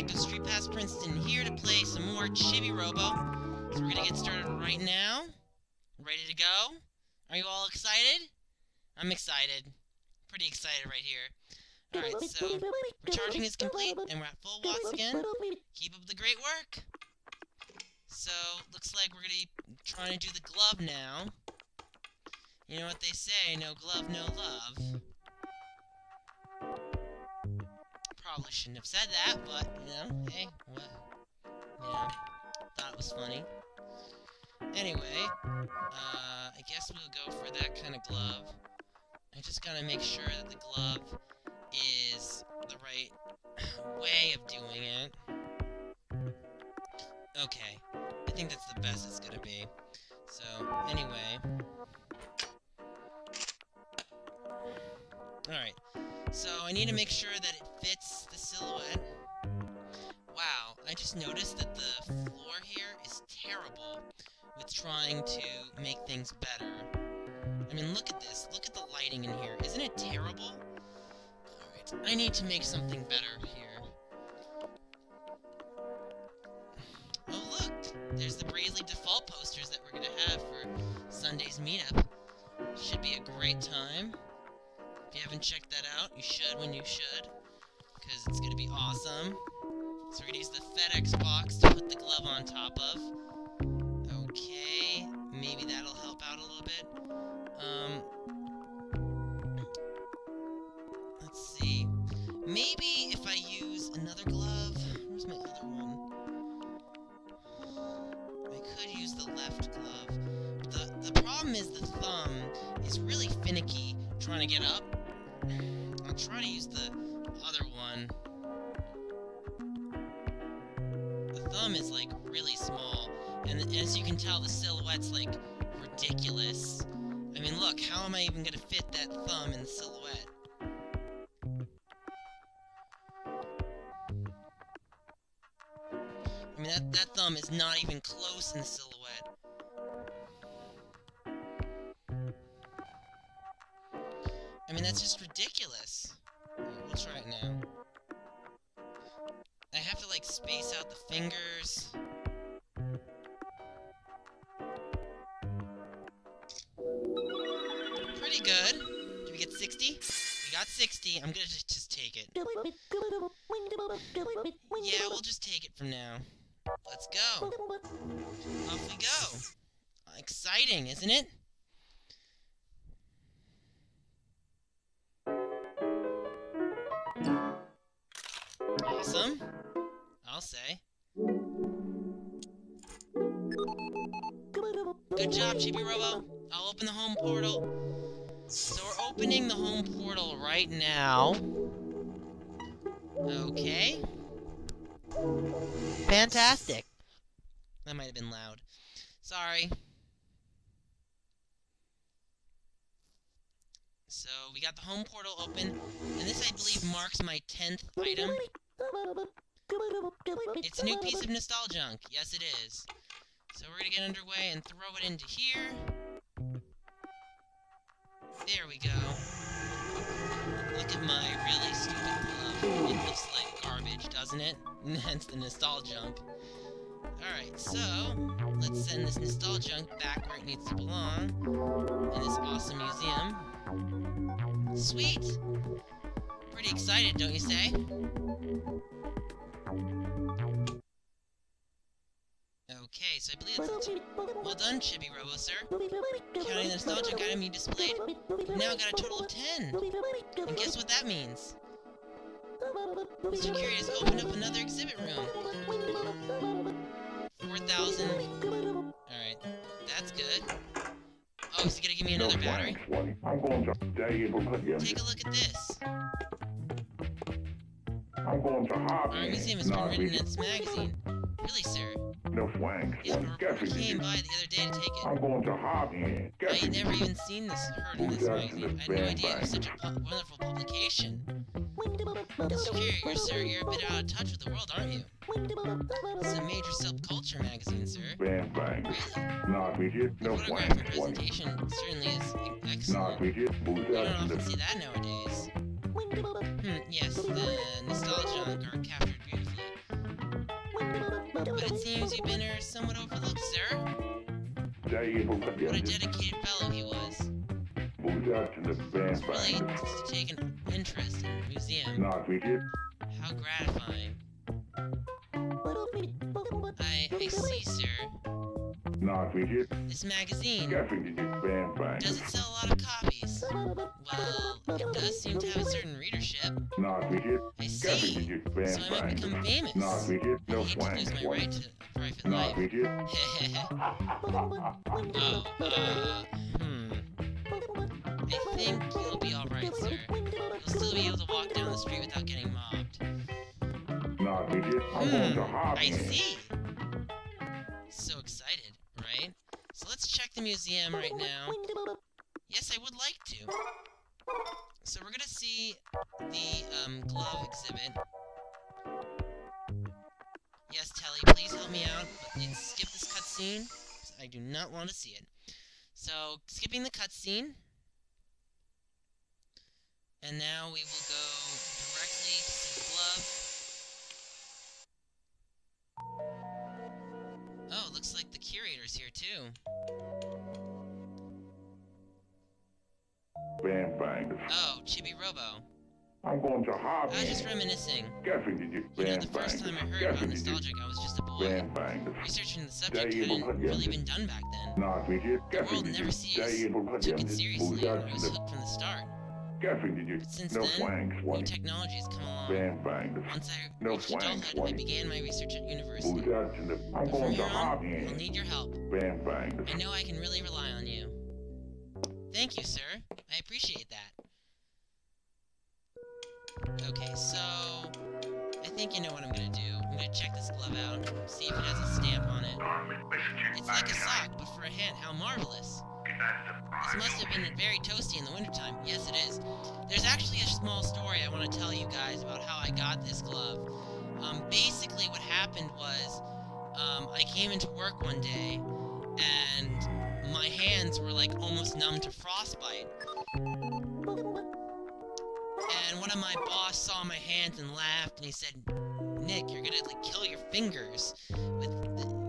Nick of StreetPass Princeton here to play some more Chibi Robo. So we're gonna get started right now. Ready to go? Are you all excited? I'm excited. Pretty excited right here. Alright, so recharging is complete and we're at full watts again. Keep up the great work. So, looks like we're gonna be trying to do the glove now. You know what they say, no glove, no love. Probably shouldn't have said that, but, you know, hey, what? Yeah, thought it was funny. Anyway, uh, I guess we'll go for that kind of glove. I just gotta make sure that the glove is the right way of doing it. Okay, I think that's the best it's gonna be. So, anyway. Alright, so I need to make sure that it fits silhouette. Wow, I just noticed that the floor here is terrible with trying to make things better. I mean, look at this. Look at the lighting in here. Isn't it terrible? Alright, I need to make something better here. Oh, look! There's the Bravely Default posters that we're gonna have for Sunday's meetup. Should be a great time. If you haven't checked that out, you should when you should. Because it's going to be awesome. So we're going to use the FedEx box to put the glove on top of. Okay, maybe that'll help out a little bit. Um, let's see. Maybe if I use another glove... Where's my other one? I could use the left glove. The, the problem is the thumb is really finicky trying to get up. I'm trying to use the other one. The thumb is like really small, and as you can tell, the silhouette's like ridiculous. I mean, look, how am I even gonna fit that thumb in the silhouette? I mean, that, that thumb is not even close in the silhouette. I mean, that's just ridiculous. Try it now. I have to, like, space out the fingers. Pretty good. Did we get 60? We got 60. I'm gonna just take it. Yeah, we'll just take it from now. Let's go. Off we go. Exciting, isn't it? I'll say. Good job, Chibi Robo. I'll open the home portal. So we're opening the home portal right now. Okay. Fantastic. That might have been loud. Sorry. So we got the home portal open, and this I believe marks my 10th item. It's a new piece of Nostalgunk. Yes, it is. So we're gonna get underway and throw it into here. There we go. Look at my really stupid glove. It looks like garbage, doesn't it? Hence the Nostalgunk. Alright, so let's send this Nostalgunk back where it needs to belong. In this awesome museum. Sweet! Pretty excited, don't you say? Okay, so I believe that's a Well done, Chibi Robo, sir. Counting the nostalgic item you displayed, now got a total of 10. And guess what that means? Mr. Curious opened up another exhibit room. 4,000. Alright, that's good. Oh, is he gonna give me another battery? I'm going to stay able to get Take a look at this. I'm going to hop Our museum has been written in its magazine. Really, sir? No a reporter Guess came by the other day to take it. I'm going to in. I had never even seen this, heard of this magazine. I had no idea it was such a wonderful publication. Mr. Curious, sir, you're a bit out of touch with the world, aren't you? This is a major subculture magazine, sir. Bam bang. Not midget. The No and presentation certainly is excellent. Not midget. Who's You don't often see that nowadays. Hmm, yes, the nostalgia are captured beautifully. But it seems you've been somewhat overlooked, sir. What a dedicated fellow he was. It's really to take an interest in the museum. How gratifying. I, I see, sir. This magazine, does it sell a lot of? Well, it does seem to have a certain readership. Not with. I see. So I might become famous. Not. I No to lose my right to private Not life. with oh, uh, hmm. I think you'll be alright, sir. You'll still be able to walk down the street without getting mobbed. Not with. I'm going to Hmm, hop I see. So excited, right? So let's check the museum right now. Yes, I would like to. So we're gonna see the um, glove exhibit. Yes, Telly, please help me out, but skip this cutscene. I do not want to see it. So, skipping the cutscene. And now we will go directly to see the glove. Oh, looks like the curator's here too. Band bang. Oh, Chibi Robo. I'm going to hop I was just reminiscing. Gaffing to the You know, the first time I heard about Nostalgic, I was just a boy. band bang. Researching the subject hadn't really been done back then. Not with it. The world never the sees day able to took it seriously, and I was hooked from the start. gaffing to But since No then, new has come along. Band bang. Once I No reached adulthood, I began my research at university. Move out to the. I'm going to on, I'll need your help. Band bang. I know I can really rely on you. Thank you, sir. I appreciate that. Okay, so I think you know what I'm gonna do. I'm gonna check this glove out, see if it has a stamp on it. It's like a sock, but for a hand. How marvelous! This must have been very toasty in the wintertime. Yes, it is. There's actually a small story I want to tell you guys about how I got this glove. Um, basically, what happened was um, I came into work one day and my hands were like almost numb to frostbite. And one of my boss saw my hands and laughed and he said, Nick, you're gonna like kill your fingers with,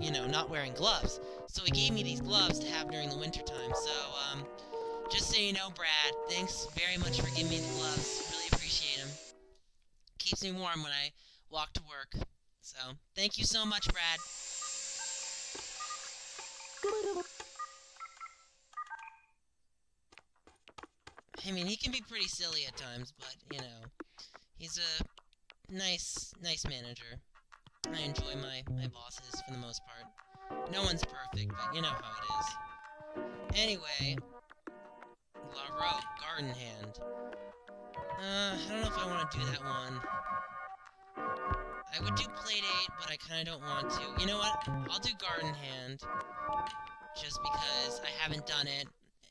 you know, not wearing gloves. So he gave me these gloves to have during the winter time. So, um, just so you know, Brad, thanks very much for giving me the gloves. Really appreciate them. Keeps me warm when I walk to work. So, thank you so much, Brad. I mean, he can be pretty silly at times, but, you know, he's a nice, nice manager. I enjoy my, my bosses for the most part. No one's perfect, but you know how it is. Anyway, La Roque, Garden Hand. Uh, I don't know if I want to do that one. I would do Playdate, but I kind of don't want to. You know what? I'll do Garden Hand. Just because I haven't done it.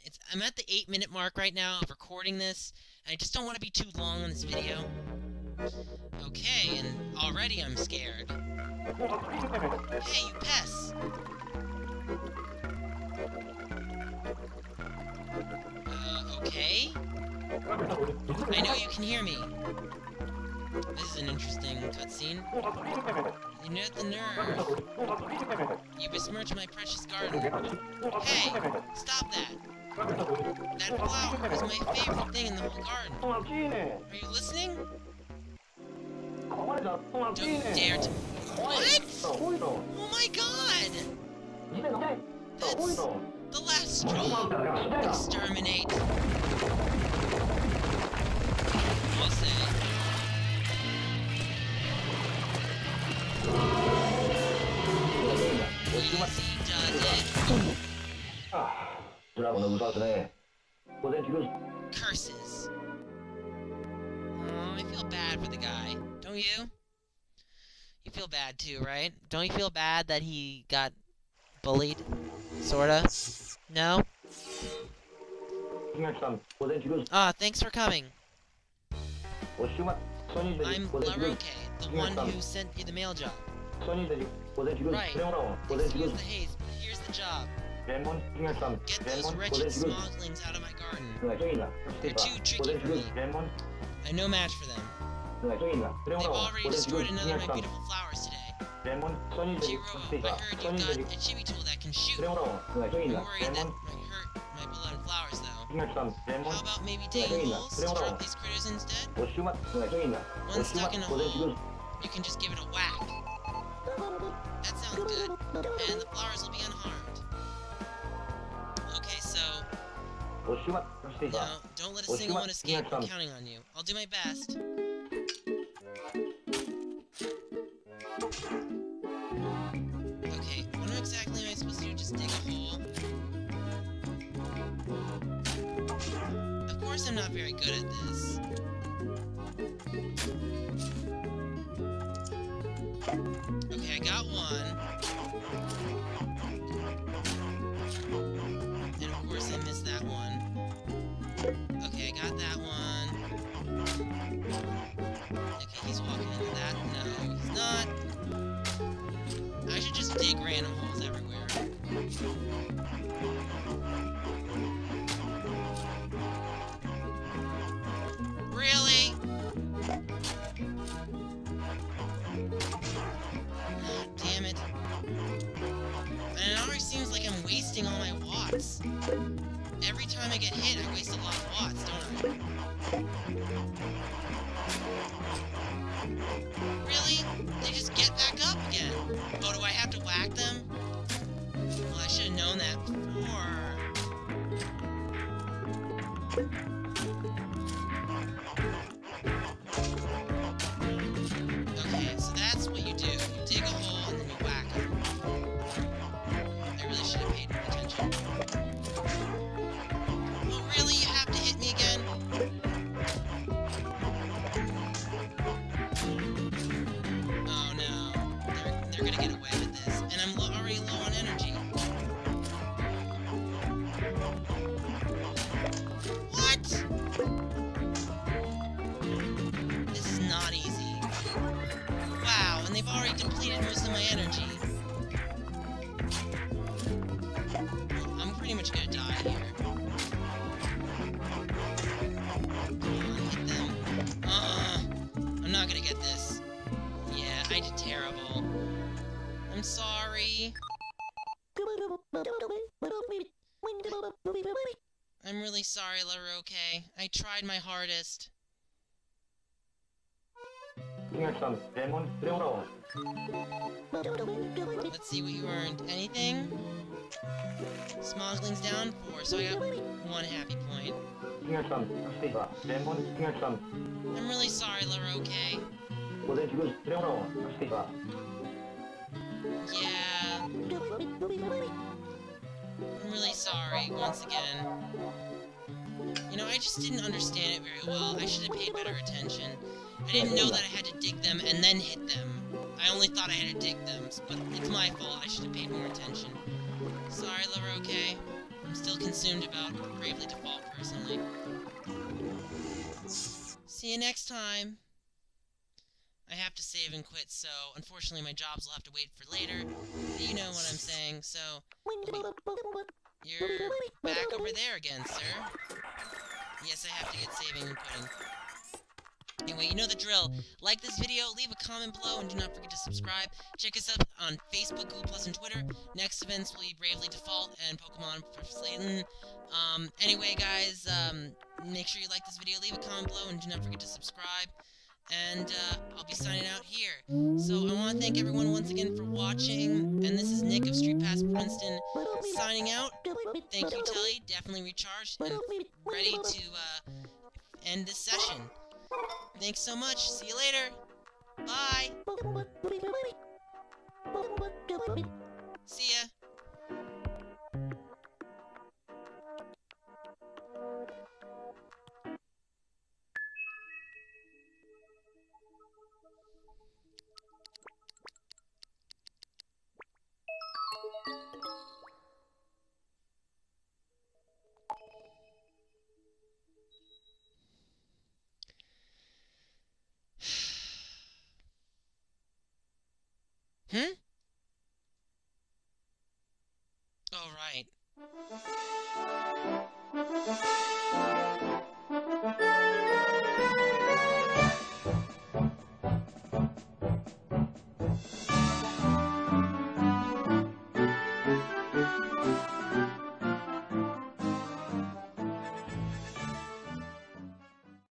It's, I'm at the 8 minute mark right now of recording this, and I just don't want to be too long on this video. Okay, and already I'm scared. Hey, you pests! Uh, okay? I know you can hear me. This is an interesting cutscene. You know the nerve. You besmirch my precious garden. Hey, stop that. That flower is my favorite thing in the whole garden. Are you listening? Don't dare to... What? Oh my god! That's the last straw. Exterminate. Easy does it. Ah bravo, Curses. Oh, I feel bad for the guy. Don't you? You feel bad too, right? Don't you feel bad that he got bullied? Sorta? No? Ah, thanks for coming. I'm Laroque, the one who sent you the mail job. Right. Excuse the haste, but here's the job. Demon, Get those wretched smoglings out of my garden. They're too tricky for me. I'm no match for them. They've already destroyed another of my beautiful flowers today. Jiroa, I heard you got a chibi tool that can shoot. I'm worried that might hurt my beloved flowers, though. How about maybe digging holes to trap these critters instead? One stuck in a hole, you can just give it a whack. That sounds good. And the flowers will be unharmed. No, don't let a single one escape. I'm counting on you. I'll do my best. Okay, what exactly am I supposed to do? Just dig a hole? Of course I'm not very good at this. Okay, I got one. One. Okay, I got that one. Okay, he's walking into that. No, he's not. I should just dig random holes everywhere. Really? Damn it. And it already seems like I'm wasting all my watts. Every time I get hit, I waste a lot of watts, don't I? Really? They just get back up again. Oh, do I have to whack them? Well, I should have known that before. much gonna die here. I'm not gonna get this. Yeah, I did terrible. I'm sorry. I'm really sorry, LaRoque. I tried my hardest. Let's see what you earned. Anything? Smogling's down four, so I got one happy point. I'm really sorry, LaRoque. Yeah. I'm really sorry, once again. You know, I just didn't understand it very well. I should have paid better attention. I didn't know that I had to dig them and then hit them. I only thought I had to dig them, but it's my fault. I should have paid more attention. Sorry, LaRoque. I'm still consumed about Bravely Default personally. See you next time. I have to save and quit, so unfortunately my jobs will have to wait for later. You know what I'm saying, so you're back over there again, sir. Yes, I have to get saving and quitting. Anyway, you know the drill. Like this video, leave a comment below, and do not forget to subscribe. Check us out on Facebook, Google Plus, and Twitter. Next events will be Bravely Default and Pokemon Slayton. Um, anyway, guys, um, make sure you like this video, leave a comment below, and do not forget to subscribe. And uh, I'll be signing out here. So I want to thank everyone once again for watching. And this is Nick of StreetPass Princeton signing out. Thank you, Telly. Definitely recharged and ready to uh, end this session. Thanks so much. See you later. Bye. Hmm?